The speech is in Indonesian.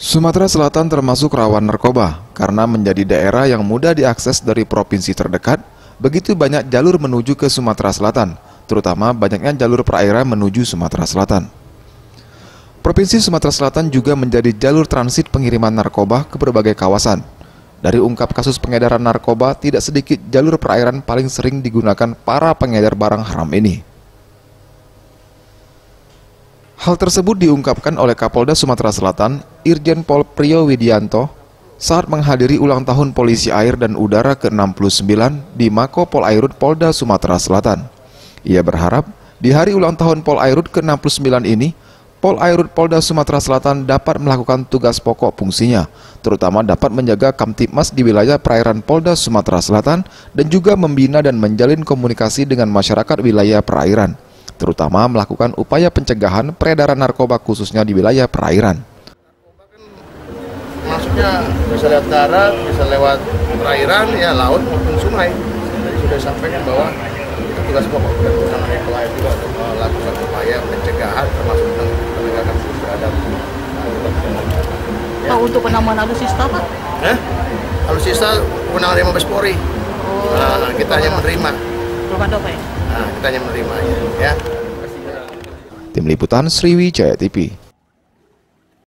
Sumatera Selatan termasuk rawan narkoba karena menjadi daerah yang mudah diakses dari provinsi terdekat. Begitu banyak jalur menuju ke Sumatera Selatan, terutama banyaknya jalur perairan menuju Sumatera Selatan. Provinsi Sumatera Selatan juga menjadi jalur transit pengiriman narkoba ke berbagai kawasan. Dari ungkap kasus pengedaran narkoba, tidak sedikit jalur perairan paling sering digunakan para pengedar barang haram ini. Hal tersebut diungkapkan oleh Kapolda Sumatera Selatan, Irjen Pol Priyo Widianto, saat menghadiri ulang tahun Polisi Air dan Udara ke-69 di Mako Pol Airut Polda Sumatera Selatan. Ia berharap di hari ulang tahun Pol Airut ke-69 ini, Pol Airut Polda Sumatera Selatan dapat melakukan tugas pokok fungsinya, terutama dapat menjaga Kamtipmas di wilayah perairan Polda Sumatera Selatan dan juga membina dan menjalin komunikasi dengan masyarakat wilayah perairan terutama melakukan upaya pencegahan peredaran narkoba khususnya di wilayah perairan. Maksudnya bisa lewat darat, bisa lewat perairan, ya laut maupun sungai. Jadi sudah sampaikan bahwa itu tugas pokok dan namanya pelayan juga untuk melakukan upaya pencegahan termasuk penegakan hukum terhadap Pak untuk penambahan alutsista Pak? Eh? Alutsista kewenangan dari Mabes Polri. Oh, Nah, kita hanya menerima. belum ada Pak ya? Nah, kita hanya menerima ya. ya. Tim Liputan Sriwijaya TV